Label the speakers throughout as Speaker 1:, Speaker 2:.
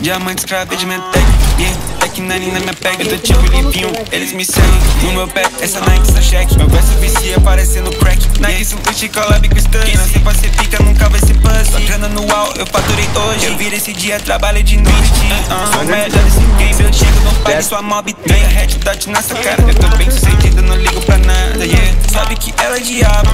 Speaker 1: Diamante escravo de mentec, yeah. Nine na minha peg, eu tô tipo limpinho, eles me seguem No meu pé, essa Nike só cheque Meu verso vicia parecendo crack. Nike se curte collab com Studs Quem não se pacifica nunca vai ser pussy. Só grana no wall, eu faturei hoje. Eu viro esse dia, trabalho de noite. Uh, Sou melhor desse game, eu chego, não pague sua mob Ganha headshot na sua cara. Eu tô bem sucedido, não ligo pra nada, yeah. Sabe que ela é diabo,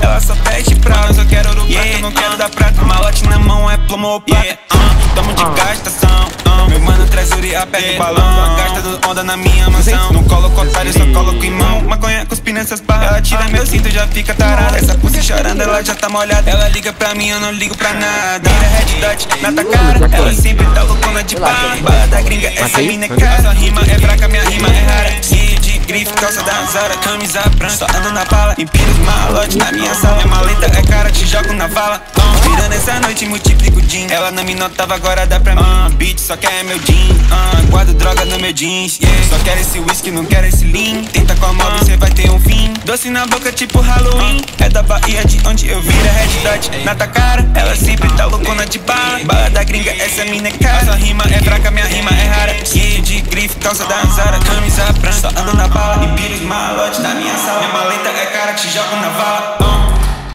Speaker 1: ela só pede pra eu quero ouro yeah. eu não quero dar prata Malote na mão é plomo ou yeah. uh, Tamo de gastação, uh, meu mano traz uri, aperta o balão. Gasta do onda na minha mansão. Não coloco otário, só coloco em mão. Maconha cuspindo essas barras. Ela tira meu cinto, já fica tarada. Essa pussy chorando, ela já tá molhada. Ela liga pra mim, eu não ligo pra nada. Vira red dot na cara. Ela sempre tá loucona de barra Bala da gringa, essa mina é cara. Sua rima é fraca, minha rima é grife, calça da Zara Camisa branca, só ando na bala. Empiro malote na minha sala. Minha maleta é cara, te jogo na vala. Virando essa noite, multiplico o jean Ela não me notava, agora dá pra mim. Uh, Bitch, só quer meu jean uh, Guardo droga no meu jeans, yeah. Só quero esse whisky, não quero esse lean. Tenta com a mob, cê vai ter um fim. Doce na boca, tipo Halloween. É da Bahia, de onde eu viro Red Dot. na tua cara Ela sempre tá loucona de bala Bala da gringa, essa mina é cara. Sua rima é fraca, minha rima é rara calça da Camisa branca, só ando na bala E pires malote na minha sala Minha maleta é cara, te jogo na vala.